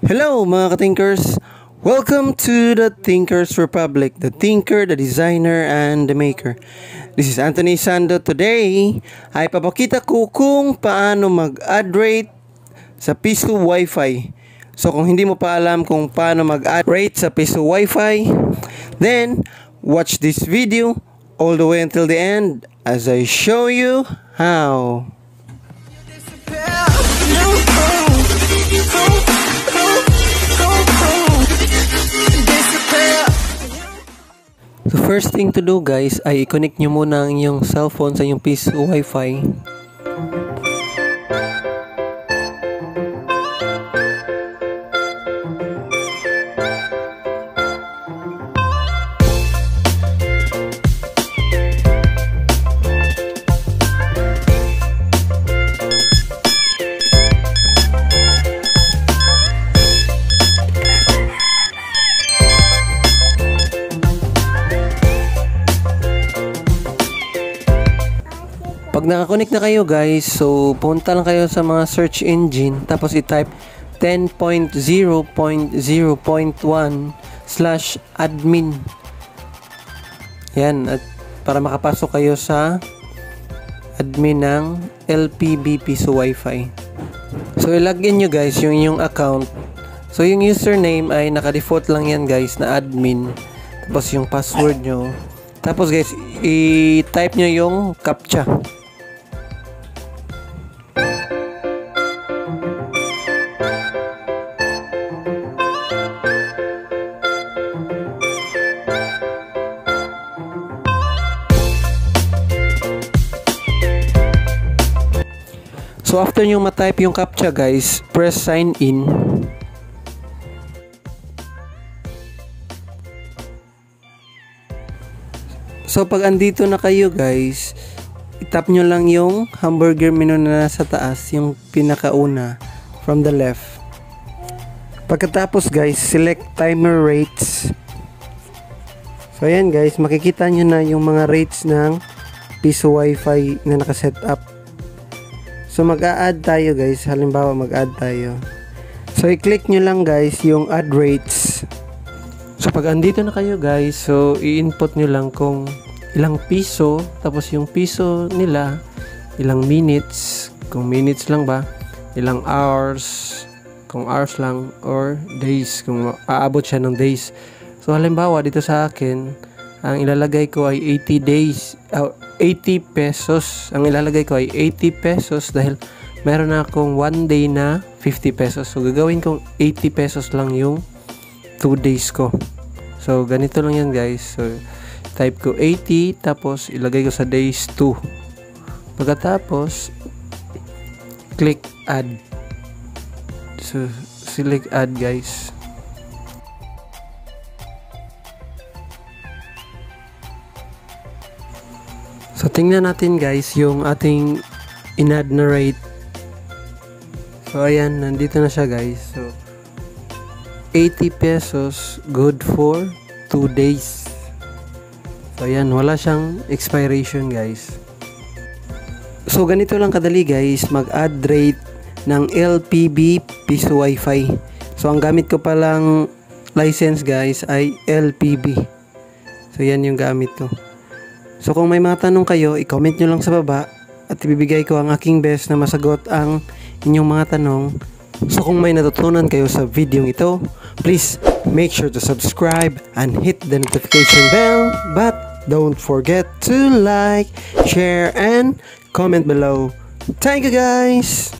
Hello mga ka-thinkers! Welcome to the Thinkers Republic, the thinker, the designer, and the maker. This is Anthony Sando. Today, ay papakita ko kung paano mag-add rate sa Piso Wi-Fi. So kung hindi mo pa alam kung paano mag-add rate sa Piso Wi-Fi, then watch this video all the way until the end as I show you how. The first thing to do guys ay i-connect nyo muna ang inyong cellphone sa inyong piece wifi. Pag nakakonect na kayo guys, so punta lang kayo sa mga search engine tapos i-type 10.0.0.1 slash admin. Yan, at para makapasok kayo sa admin ng LPBP so Wi-Fi. So ilagin nyo guys yung inyong account. So yung username ay naka-default lang yan guys na admin. Tapos yung password nyo. Tapos guys, i-type nyo yung CAPTCHA. So after nyo matype yung captcha guys, press sign in. So pag andito na kayo guys, itap nyo lang yung hamburger menu na nasa taas, yung pinakauna from the left. Pagkatapos guys, select timer rates. So ayan guys, makikita nyo na yung mga rates ng piso wifi na nakaset up. So mag-a-add tayo guys, halimbawa mag-add tayo. So i-click nyo lang guys yung add rates. So pag andito na kayo guys, so i-input nyo lang kung ilang piso, tapos yung piso nila, ilang minutes, kung minutes lang ba, ilang hours, kung hours lang, or days, kung aabot siya ng days. So halimbawa dito sa akin, ang ilalagay ko ay 80 days, uh, 80 pesos. Ang ilalagay ko ay 80 pesos dahil meron na akong 1 day na 50 pesos. So gagawin kong 80 pesos lang yung 2 days ko. So, ganito lang yan guys. So, type ko 80 tapos ilagay ko sa days 2. Pagkatapos, click add. So, select add guys. So, tingnan natin guys yung ating in-add na rate. So, ayan, nandito na siya guys. So, 80 pesos good for 2 days. So ayan wala siyang expiration guys. So ganito lang kadali guys mag add rate ng LPB piso wifi. So ang gamit ko palang license guys ay LPB so yan yung gamit ko so kung may mga tanong kayo i-comment nyo lang sa baba at ibibigay ko ang aking best na masagot ang inyong mga tanong So kung may natutunan kayo sa video ito, please make sure to subscribe and hit the notification bell. But don't forget to like, share, and comment below. Thank you guys!